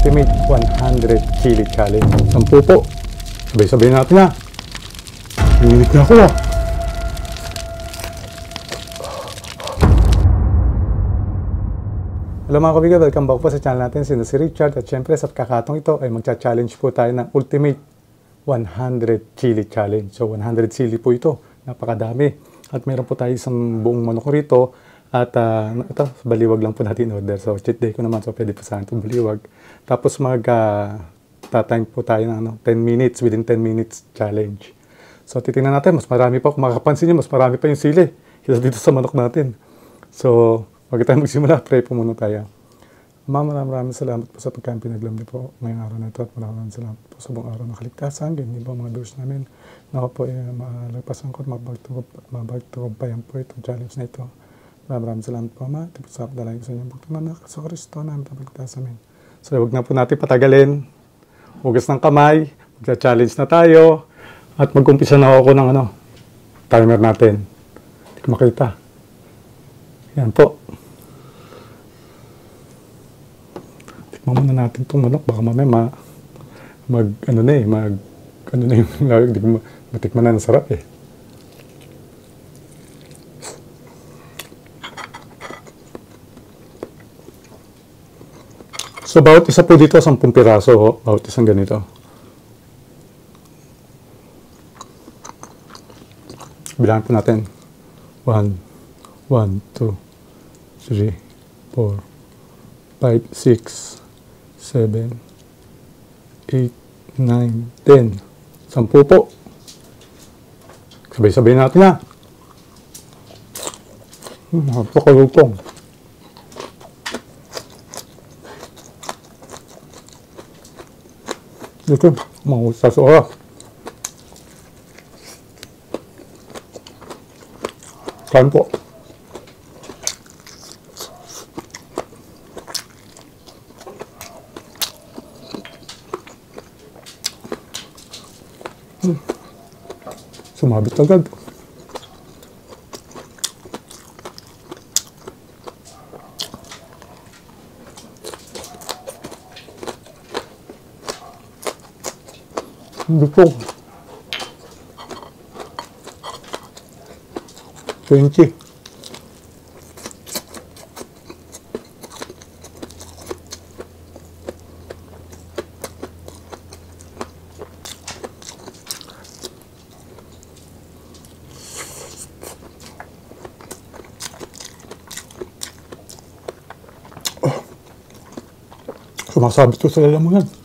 Ultimate 100 Chili Challenge. Sampu po. Sabay-sabay natin na. Nanginig na ako ah. Hello mga kabiga, welcome back po sa channel natin. Sino si Richard at syempre sa kakatong ito ay magcha-challenge po tayo ng Ultimate 100 Chili Challenge. So 100 chili po ito. Napakadami. At meron po tayo isang buong manok rito. At uh, ito, baliwag lang po natin order. So cheat day ko naman. So pwede po sa akin baliwag. Tapos mag uh, tatime po tayo ng ano, 10 minutes within 10 minutes challenge. So titingnan natin. Mas marami pa. Kung makapansin nyo, mas marami pa yung sili. Kaya dito sa manok natin. So Bago tayo magsimula, pray po muna tayo. Ma'am, maraming maraming salamat po sa pagkain pinaglam niyo po ngayong araw na ito at maraming maraming salamat po sa buong araw ng kaligtasan. Ganyan po mga viewers namin. Nako po, eh, malagpasan ko at mabagtugumpayan po itong challenge na ito. Maraming salamat po, Ma. Ito po sa dalay ko sa inyong bukto na sa Kristo na ang kaligtasan amin. So, huwag na po natin patagalin. Hugas ng kamay. Magsa-challenge na tayo. At mag-umpisa na ako ng ano, timer natin. Hindi ko makita. Yan po. Tikman muna natin itong manok. Baka mamaya ma, mag, ano na eh, mag, ano na yung lawag. Di ko ma- matikman na ng sarap eh. So, bawat isa po dito, 10 piraso. Oh, bawat isang ganito. Bilangan po natin. 1, 1, 2, 3, 4, 5, 6, 7, 8, 9, 10. Sampu po. Sabay-sabay natin na. Hmm, Napakalupong. Dito, mga sa oras. Kain po. Hmm. Sumabit agad. Hindi po. 20. Sumasabit ko sa lalamunan.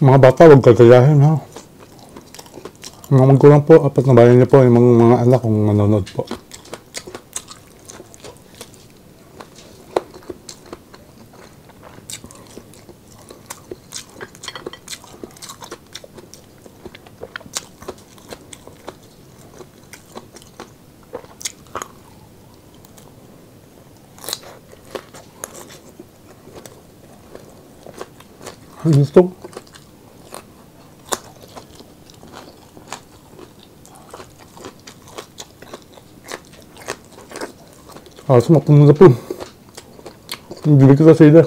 Mga bata, huwag kagayahin ha. Mga magulang po, apat na bayan niyo po yung mga, mga anak kung manonood po. Gusto. Ağzıma atladığınızda bu gülük güzel şeyde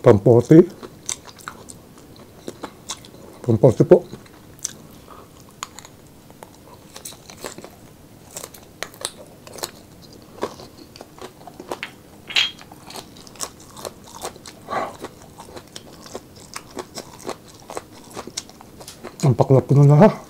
Pamporti. Pamporti po. Ang paklap ko na lahat.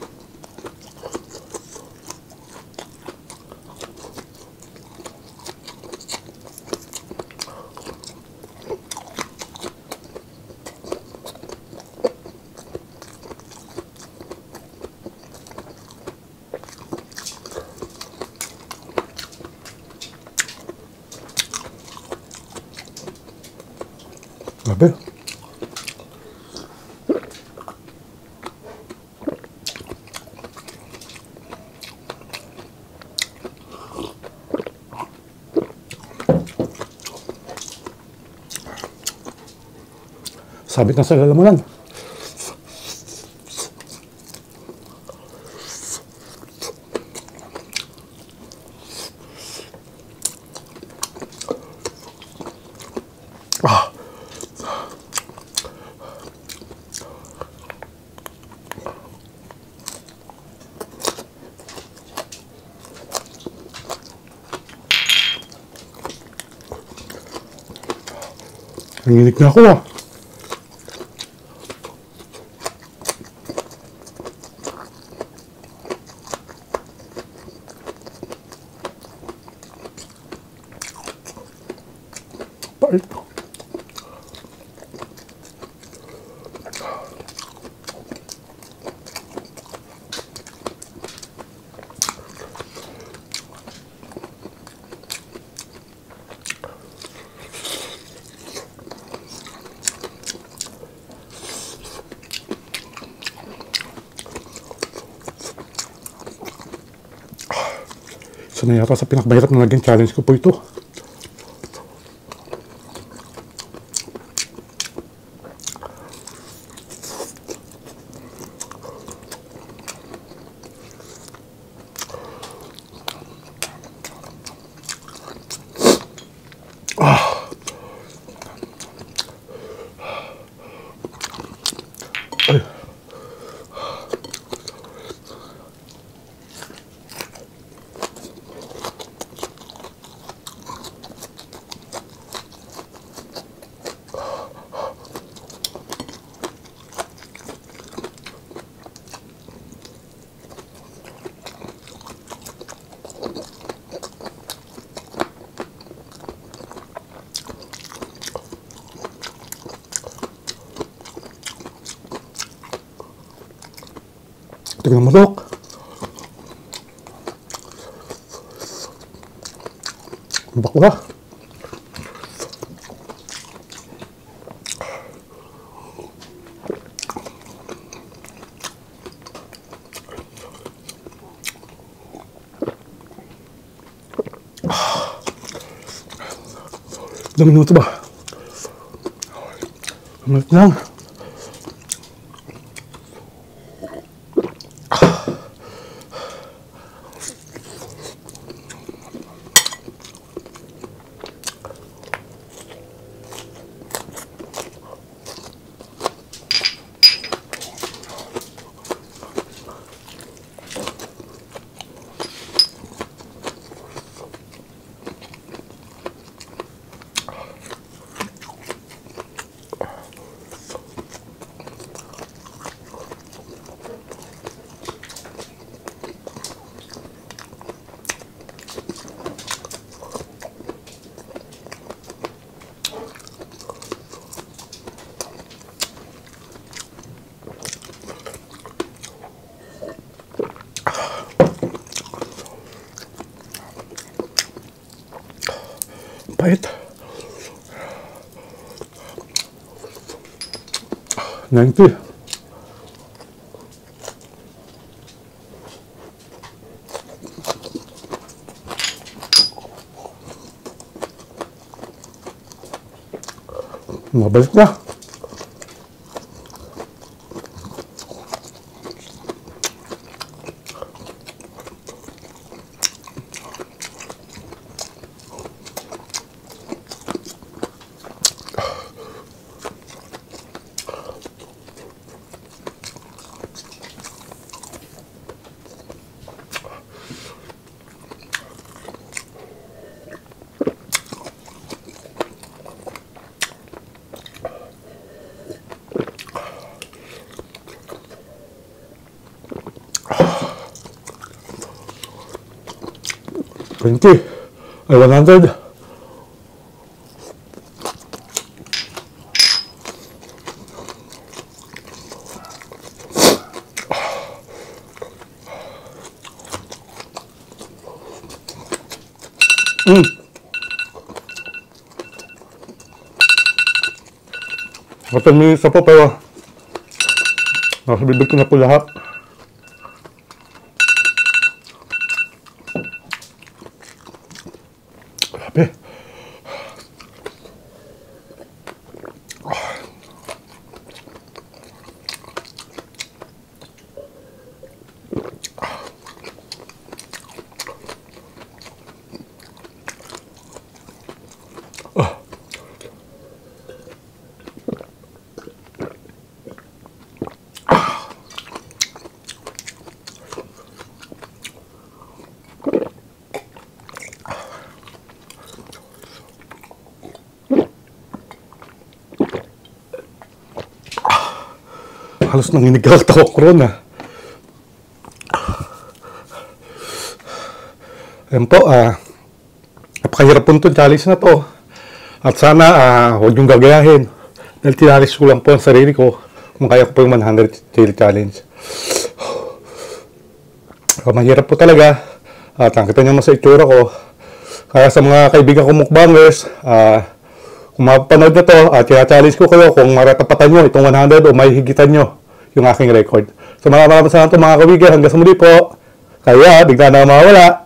Sabit na sa lalamunan. Ah. Nanginig na ako ah. Pait. Isa na yata sa pinakahirap na naging challenge ko po ito. Ay. Kita kena masuk. Bakla. Dami ng tuba. Malit lang. 냉띠. 뭐 맛있다 Ninety. Mabalik na. 20. Ay, 100. Mm. Kapag minutes na po pero nasa bibig ko na po lahat. Halos nanginig ako ron ah. Ayan po, ah, napakahirap po itong challenge na to. At sana ah, huwag niyong gagayahin. Dahil tinalis ko lang po ang sarili ko kung kaya ko po yung 100 daily challenge. So, mahirap po talaga. At ang kita niyo sa itsura ko. Kaya sa mga kaibigan ko mukbangers, ah, kung mapapanood na to, at challenge ko kayo kung maratapatan nyo itong 100 o may higitan nyo yung aking record. So maraming maraming salamat mga kawigan. Hanggang sa muli po. Kaya, bigla na mawawala.